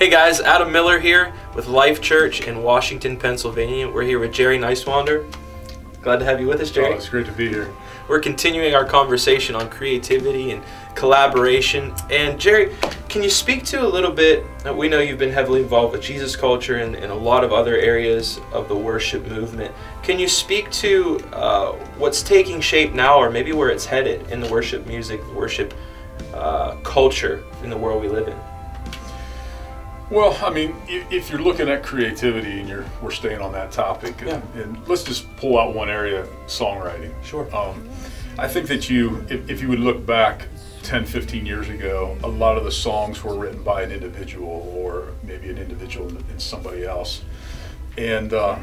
Hey guys, Adam Miller here with Life Church in Washington, Pennsylvania. We're here with Jerry Niswander. Glad to have you with us, Jerry. Oh, it's great to be here. We're continuing our conversation on creativity and collaboration. And Jerry, can you speak to a little bit? uh, We know you've been heavily involved with Jesus culture and, and a lot of other areas of the worship movement. Can you speak to uh, what's taking shape now, or maybe where it's headed in the worship music, worship uh, culture in the world we live in? Well, I mean, if you're looking at creativity and you're we're staying on that topic, and, and let's just pull out one area, songwriting. Sure. Um, I think that you, if, if you would look back 10, 15 years ago, a lot of the songs were written by an individual or maybe an individual and somebody else. And uh,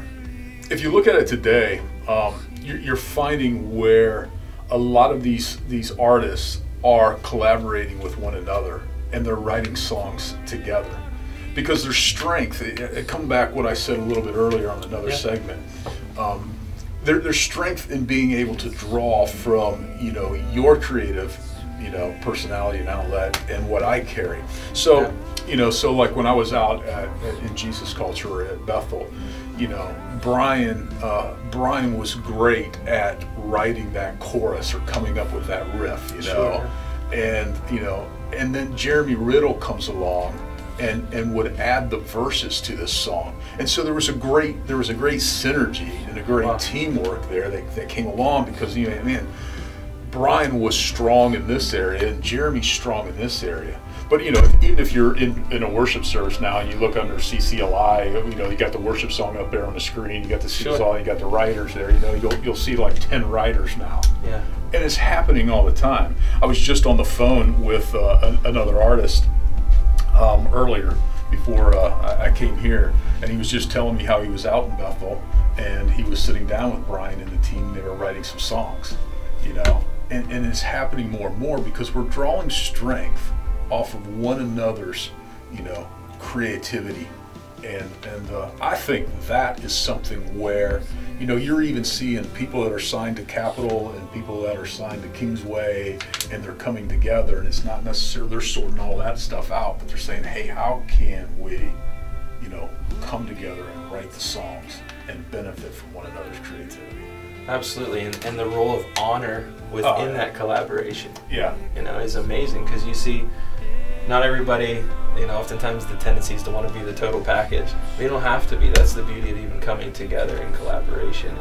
if you look at it today, um, you're, you're finding where a lot of these these artists are collaborating with one another and they're writing songs together because their strength. It, it come back what I said a little bit earlier on another Yeah. segment. Um, there, there's strength in being able to draw from you know your creative you know personality and outlet and what I carry. So Yeah. you know so like when I was out at, at, in Jesus culture at Bethel, you know Brian uh, Brian was great at writing that chorus or coming up with that riff. You know Sure. and you know and then jeremy riddle comes along and and would add the verses to this song and so there was a great there was a great synergy and a great Wow. teamwork there that, that came along because you know man brian was strong in this area and jeremy's strong in this area but you know even if you're in, in a worship service now and you look under ccli you know you got the worship song up there on the screen you got the Sure. CCLI, you got the writers there you know you'll, you'll see like 10 writers now Yeah. and it's happening all the time. I was just on the phone with uh, an, another artist um, earlier before uh, I, came here, and he was just telling me how he was out in Bethel, and he was sitting down with Brian and the team. They were writing some songs, you know, and, and it's happening more and more because we're drawing strength off of one another's, you know, creativity and and uh, I think that is something where you know you're even seeing people that are signed to Capitol and people that are signed to Kingsway and they're coming together and it's not necessarily they're sorting all that stuff out but they're saying hey how can we you know come together and write the songs and benefit from one another's creativity Absolutely, and, and the role of honor within Oh, yeah. that collaboration, yeah you know, is amazing because you see, not everybody, you know, oftentimes the tendency is to want to be the total package. We don't have to be. That's the beauty of even coming together in collaboration,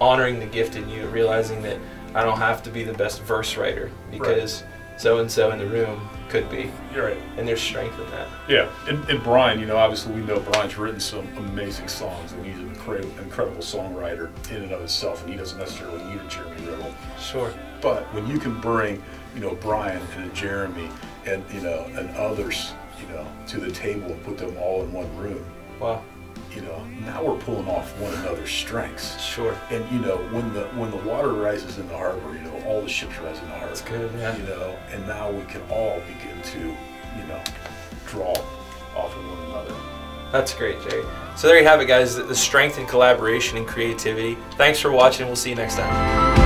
honoring the gift in you, realizing that I don't have to be the best verse writer because so and so in the room could be, you're right and there's strength in that. Yeah, and, and Brian, you know, obviously we know Brian's written some amazing songs, and he's an incredible, incredible songwriter in and of himself, and he doesn't necessarily need a Jeremy Riddle. Sure. But when you can bring, you know, Brian and a Jeremy and you know and others, you know, to the table and put them all in one room, Wow. You know, now we're pulling off one another's strengths. Sure. And you know, when the when the water rises in the harbor, you know, all the ships rise in the harbor. That's good, yeah. You know, and now we can all begin to, you know, draw off of one another. That's great, Jerry. So there you have it, guys. The the strength in collaboration and creativity. Thanks for watching. We'll see you next time.